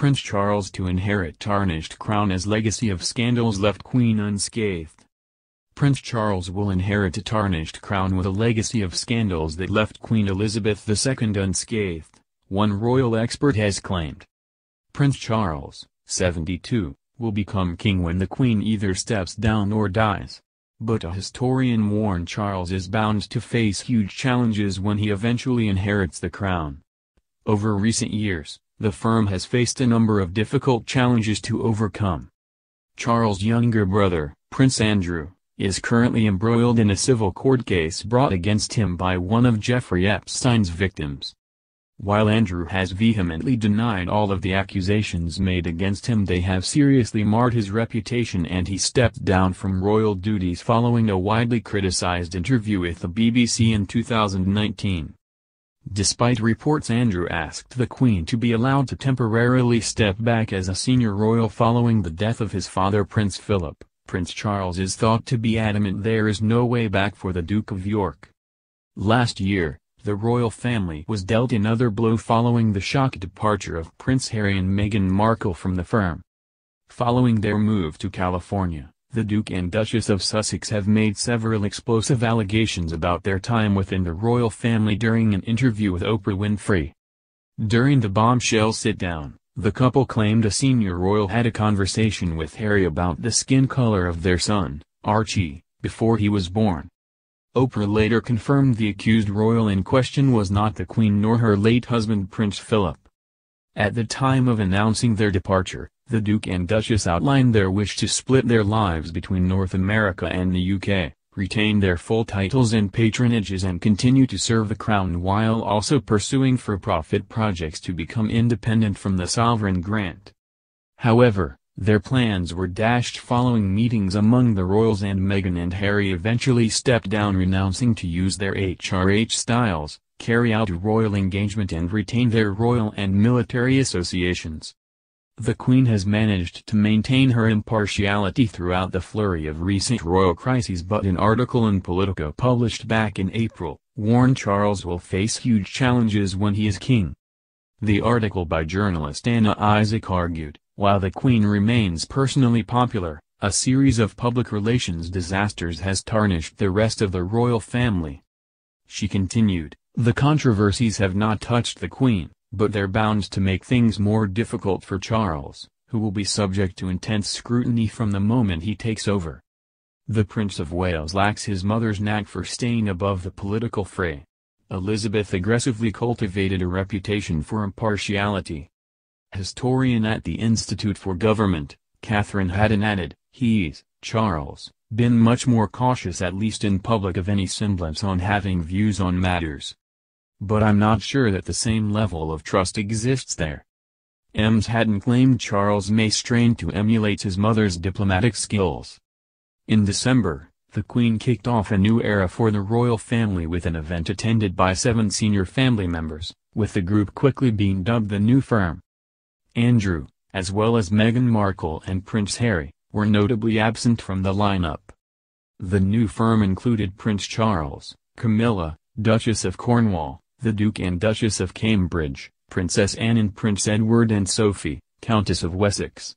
Prince Charles to inherit tarnished crown as legacy of scandals left Queen unscathed. Prince Charles will inherit a tarnished crown with a legacy of scandals that left Queen Elizabeth II unscathed, one royal expert has claimed. Prince Charles, 72, will become king when the Queen either steps down or dies. But a historian warned Charles is bound to face huge challenges when he eventually inherits the crown. Over recent years, the firm has faced a number of difficult challenges to overcome. Charles' younger brother, Prince Andrew, is currently embroiled in a civil court case brought against him by one of Jeffrey Epstein's victims. While Andrew has vehemently denied all of the accusations made against him they have seriously marred his reputation and he stepped down from royal duties following a widely criticized interview with the BBC in 2019. Despite reports Andrew asked the Queen to be allowed to temporarily step back as a senior royal following the death of his father Prince Philip, Prince Charles is thought to be adamant there is no way back for the Duke of York. Last year, the royal family was dealt another blow following the shock departure of Prince Harry and Meghan Markle from the firm. Following their move to California, the Duke and Duchess of Sussex have made several explosive allegations about their time within the royal family during an interview with Oprah Winfrey. During the bombshell sit-down, the couple claimed a senior royal had a conversation with Harry about the skin color of their son, Archie, before he was born. Oprah later confirmed the accused royal in question was not the Queen nor her late husband Prince Philip. At the time of announcing their departure, the Duke and Duchess outlined their wish to split their lives between North America and the UK, retain their full titles and patronages and continue to serve the Crown while also pursuing for-profit projects to become independent from the sovereign grant. However, their plans were dashed following meetings among the royals and Meghan and Harry eventually stepped down renouncing to use their HRH styles, carry out royal engagement and retain their royal and military associations. The Queen has managed to maintain her impartiality throughout the flurry of recent royal crises but an article in Politico published back in April, warned Charles will face huge challenges when he is king. The article by journalist Anna Isaac argued, while the Queen remains personally popular, a series of public relations disasters has tarnished the rest of the royal family. She continued, the controversies have not touched the Queen, but they're bound to make things more difficult for Charles, who will be subject to intense scrutiny from the moment he takes over. The Prince of Wales lacks his mother's knack for staying above the political fray. Elizabeth aggressively cultivated a reputation for impartiality, Historian at the Institute for Government, Catherine Haddon added, he's, Charles, been much more cautious at least in public of any semblance on having views on matters. But I'm not sure that the same level of trust exists there. Ems Haddon claimed Charles may strain to emulate his mother's diplomatic skills. In December, the Queen kicked off a new era for the royal family with an event attended by seven senior family members, with the group quickly being dubbed the New Firm. Andrew, as well as Meghan Markle and Prince Harry, were notably absent from the lineup. The new firm included Prince Charles, Camilla, Duchess of Cornwall, the Duke and Duchess of Cambridge, Princess Anne and Prince Edward and Sophie, Countess of Wessex.